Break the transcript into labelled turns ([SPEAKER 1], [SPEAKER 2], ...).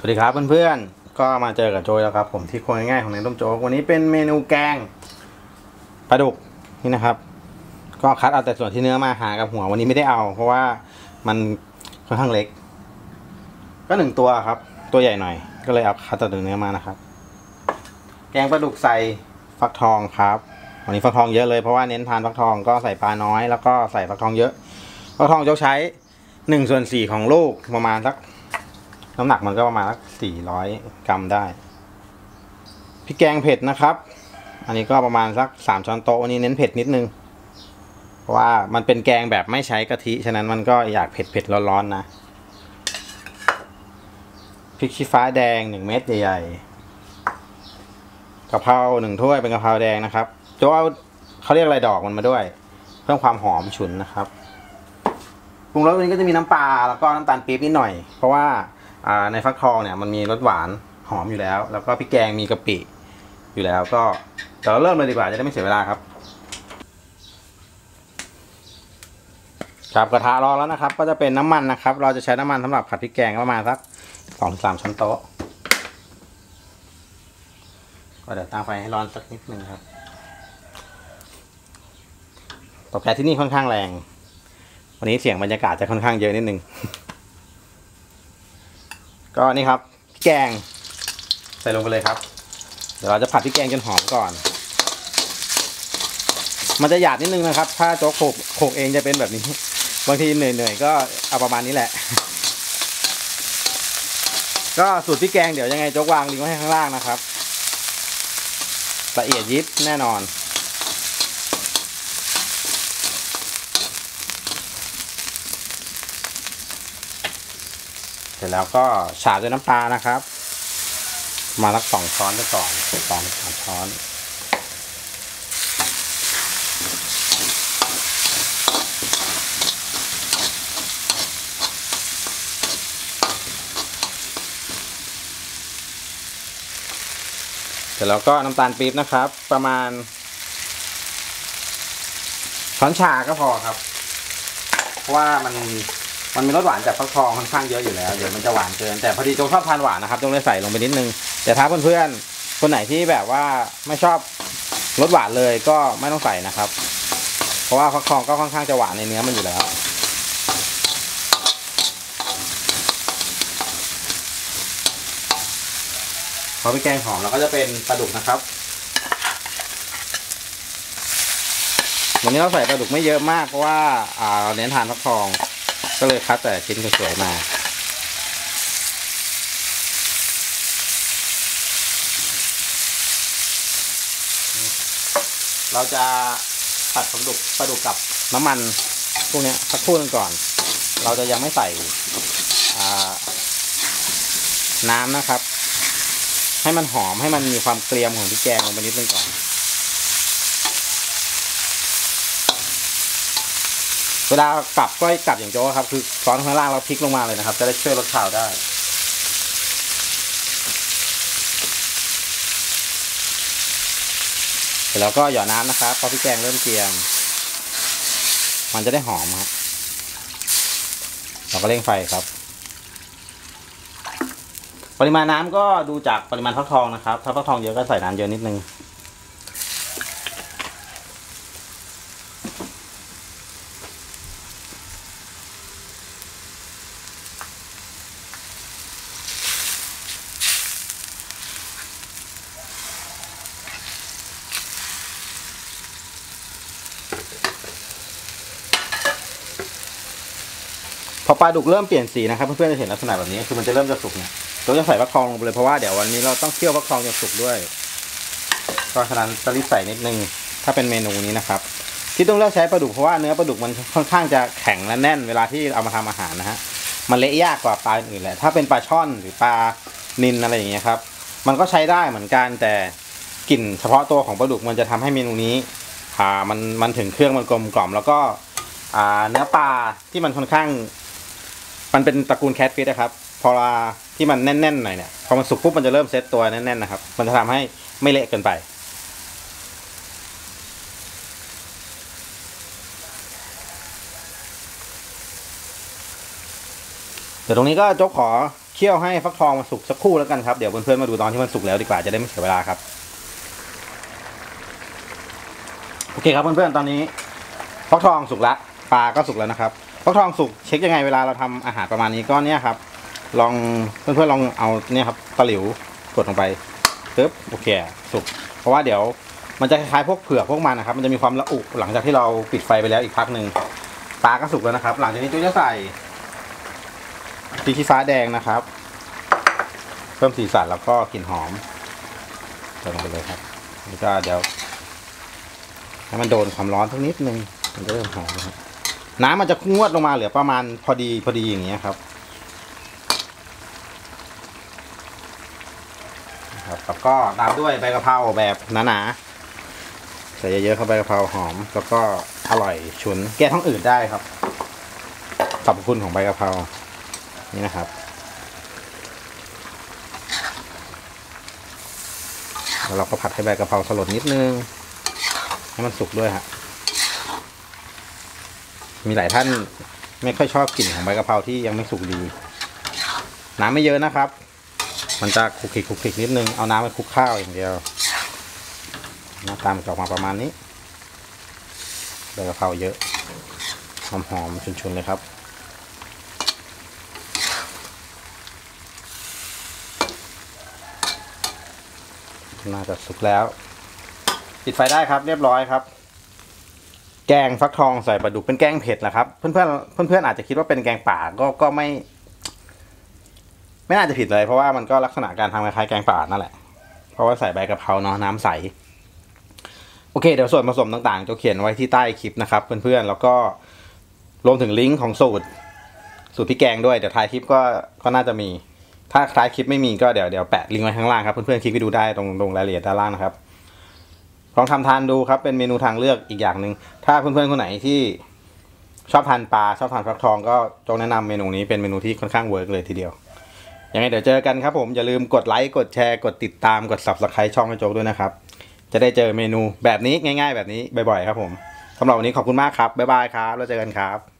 [SPEAKER 1] สวัสดีครับเพื่อนๆ ก็มาเจอกับโจยแล้วครับ ผมที่ครัวง่ายๆของในต้มโจ๊กวันนี้เป็นเมนูแกงปลาดุกนี่นะครับ ก็คัดเอาแต่ส่วนที่เนื้อมาหากับหัววันนี้ไม่ได้เอา เพราะว่ามันค่อนข้างเล็ก ก็หนึ่งตัวครับ ตัวใหญ่หน่อย ก็เลยเอาคัดแต่เนื้อมานะครับ แกงปลาดุกใส่ฟักทองครับ วันนี้ฟักทองเยอะเลยเพราะว่าเน้นทานฟักทองก็ใส่ปลาน้อยแล้วก็ใส่ฟักทองเยอะฟักทองโจ๊กใช้หนึ่งส่วนสี่ของลูกประมาณสัก น้ำหนักมันก็ประมาณสักสี่ร้อยกรัมได้พริกแกงเผ็ดนะครับ อันนี้ก็ประมาณสักสามช้อนโต๊ะอันนี้เน้นเผ็ดนิดนึง เพราะว่ามันเป็นแกงแบบไม่ใช้กะทิ ฉะนั้นมันก็อยากเผ็ดเผ็ดร้อนๆนะ พริกชี้ฟ้าแดงหนึ่งเม็ดใหญ่ๆกะเพราหนึ่งถ้วยเป็นกะเพราแดงนะครับโจเอาเขาเรียกอะไรดอกมันมาด้วย เพิ่มความหอมฉุนนะครับปรุงรสวันนี้ก็จะมีน้ำปลาแล้วก็น้ำตาลปี๊บนิดหน่อย เพราะว่า ในฟักทองเนี่ยมันมีรสหวานหอมอยู่แล้ว แล้วก็พริกแกงมีกะปิอยู่แล้วก็เดี๋ยวเราเริ่มเลยดีกว่าจะได้ไม่เสียเวลาครับครับกระทะร้อนแล้วนะครับ ก็จะเป็นน้ำมันนะครับ เราจะใช้น้ำมันสำหรับผัดพริกแกงประมาณสักสองสามช้อนโต๊ะก็เดี๋ยวตั้งไฟให้ร้อนสักนิดนึงครับตบแก๊สที่นี่ค่อนข้างแรง วันนี้เสียงบรรยากาศจะค่อนข้างเยอะนิดนึง ก็นี่ครับพริกแกงใส่ลงไปเลยครับ เดี๋ยวเราจะผัดพริกแกงจนหอมก่อน มันจะหยาดนิดนึงนะครับ ถ้าโจ๊กโขกโขกเองจะเป็นแบบนี้ บางทีเหนื่อยๆก็เอาประมาณนี้แหละ ก็สูตรพริกแกงเดี๋ยวยังไงโจ๊กวางลิงก์ไว้ให้ข้างล่างนะครับ ละเอียดยิบแน่นอน เสร็จแล้วก็ฉาบด้วยน้ำปลานะครับ มาสักสองช้อนไปก่อนสองสามช้อนเสร็จแล้วก็น้ำตาลปี๊บนะครับ ประมาณ ช้อนชาก็พอครับ เพราะว่ามัน มันมีรสหวานจากฟักทองค่อนข้างเยอะอยู่แล้ว เดี๋ยวมันจะหวานเกิน แต่พอดีโจงชอบทานหวานนะครับต้องเลยใส่ลงไปนิดนึง แต่ถ้าเพื่อนๆ คนไหนที่แบบว่าไม่ชอบรสหวานเลยก็ไม่ต้องใส่นะครับ เพราะว่าฟักทองก็ค่อนข้างจะหวานในเนื้อมันอยู่แล้วพอไปแกงหอมเราก็จะเป็นปลาดุกนะครับ วันนี้เราใส่ปลาดุกไม่เยอะมากเพราะว่าอ่าเราเน้นทานฟักทอง ก็เลยคัดแต่ชิ้นสวยๆมาเราจะผัดปลาดุกปลาดุกกับน้ำมันพวกนี้สักครู่นึงก่อน เราจะยังไม่ใส่น้ำนะครับ ให้มันหอมให้มันมีความเกรียมของพริกแกงลงไปนิดนึงก่อน เวลากลับก็กลับอย่างโจ้ครับ คือซ้อนข้างล่างแล้วพลิกลงมาเลยนะครับ จะได้ช่วยลดข่าวได้เสร็จแล้วก็หยอดน้ำนะครับพอพริกแกงเริ่มเกรียม มันจะได้หอมครับเราก็เร่งไฟครับ ปริมาณน้ำก็ดูจากปริมาณฟักทองนะครับ ถ้าฟักทองเยอะก็ใส่น้ำเยอะนิดนึง พอปลาดุกเริ่มเปลี่ยนสีนะครับเพื่อนๆจะเห็นลักษณะแบบนี้คือมันจะเริ่มจะสุกเนี่ยเราจะใส่ฟักทองลงไปเลยเพราะว่าเดี๋ยววันนี้เราต้องเคี่ยวฟักทองจนสุกด้วยเพราะฉะนั้นจะรีบใส่นิดนึงถ้าเป็นเมนูนี้นะครับที่ต้องเลือกใช้ปลาดุกเพราะว่าเนื้อปลาดุกมันค่อนข้างจะแข็งและแน่นเวลาที่เอามาทำอาหารนะฮะมันเละยากกว่าปลาอื่นแหละถ้าเป็นปลาช่อนหรือปลานิลอะไรอย่างเงี้ยครับมันก็ใช้ได้เหมือนกันแต่กลิ่นเฉพาะตัวของปลาดุกมันจะทำให้เมนูนี้อ่ามันมันถึงเครื่องมันกลมกล่อม แล้วก็อ่าเนื้อปลาที่มันค่อนข้าง มันเป็นตระกูลแคทฟิชนะครับ พอลาที่มันแน่นๆหน่อยเนี่ยพอมันสุกปุ๊บมันจะเริ่มเซตตัวแน่นๆนะครับ มันจะทำให้ไม่เละเกินไป เดี๋ยวตรงนี้ก็โจ๊กขอเคี่ยวให้ฟักทองมันสุกสักครู่แล้วกันครับ เดี๋ยวเพื่อนๆมาดูตอนที่มันสุกแล้วดีกว่าจะได้ไม่เสียเวลาครับ โอเคครับเพื่อนๆตอนนี้ฟักทองสุกละปลาก็สุกแล้วนะครับ ฟักทองสุกเช็คยังไงเวลาเราทำอาหารประมาณนี้ก็เนี่ยครับ ลองเพื่อนๆลองเอาเนี่ยครับตะหลิวกดลงไปปึ๊บโอเคสุกเพราะว่าเดี๋ยวมันจะคล้ายๆพวกเผือกพวกมันนะครับ มันจะมีความละอุหลังจากที่เราปิดไฟไปแล้วอีกพักหนึ่งปลาก็สุกแล้วนะครับ หลังจากนี้จุ๊จะใส่พริกชี้ฟ้าแดงนะครับ เพิ่มสีสันแล้วก็กลิ่นหอมใส่ลงไปเลยครับแล้วก็เดี๋ยวให้มันโดนความร้อนสักนิดนึงมันจะเริ่มหอมนะครับ น้ำมันจะงวดลงมาเหลือประมาณพอดีพอดีอย่างเงี้ยครับครับแล้วก็ตามด้วยใบกะเพราแบบหนาๆใส่เยอะๆเข้าใบกะเพราหอม แล้วก็อร่อยฉุน แก้ท้องอืดได้ครับสรรพคุณของใบกะเพรานี่นะครับแล้วเราก็ผัดให้ใบกะเพราสลดนิดนึง ให้มันสุกด้วยฮะ มีหลายท่านไม่ค่อยชอบกลิ่นของใบกะเพราที่ยังไม่สุกดี น้ำไม่เยอะนะครับ มันจะคลุกคลิกคลุกคลิกนิดนึง เอาน้ำไปคลุกข้าวอย่างเดียวหน้าตามจะออกมาประมาณนี้ใบกะเพราเยอะ หอมหอมๆชุนๆเลยครับ น่าจะสุกแล้ว ปิดไฟได้ครับเรียบร้อยครับ แกงฟักทองใส่ปลาดุกเป็นแกงเผ็ดแหละครับ เพื่อนๆเพื่อนๆอาจจะคิดว่าเป็นแกงป่าก็ก็ไม่ ไม่น่าจะผิดเลย เพราะว่ามันก็ลักษณะการทำคล้ายๆแกงป่านั่นแหละ เพราะว่าใส่ใบกะเพราเนาะน้ำใส โอเค เดี๋ยวส่วนผสมต่างๆ จะเขียนไว้ที่ใต้คลิปนะครับ เพื่อนๆแล้วก็รวมถึงลิงก์ของสูตร สูตรพริกแกงด้วยเดี๋ยวท้ายคลิปก็ก็น่าจะมี ถ้าท้ายคลิปไม่มีก็เดี๋ยวเดี๋ยวแปะลิงก์ไว้ข้างล่างครับเพื่อนๆคลิกไปดูได้ตรงตรงรายละเอียดด้านล่างนะครับ ลองทำทานดูครับ เป็นเมนูทางเลือกอีกอย่างหนึ่งถ้าเพื่อนๆคนไหนที่ชอบทานปลาชอบทานฟักทองก็ขอแนะนำเมนูนี้เป็นเมนูที่ค่อนข้าง work เลยทีเดียวยังไงเดี๋ยวเจอกันครับผมอย่าลืมกดไลค์กดแชร์กดติดตามกด subscribe ช่องให้โจ๊กด้วยนะครับ จะได้เจอเมนูแบบนี้ง่าย ๆ แบบนี้บ่อยๆครับผมสำหรับวันนี้ขอบคุณมากครับบ๊ายบายครับแล้วเจอกันครับ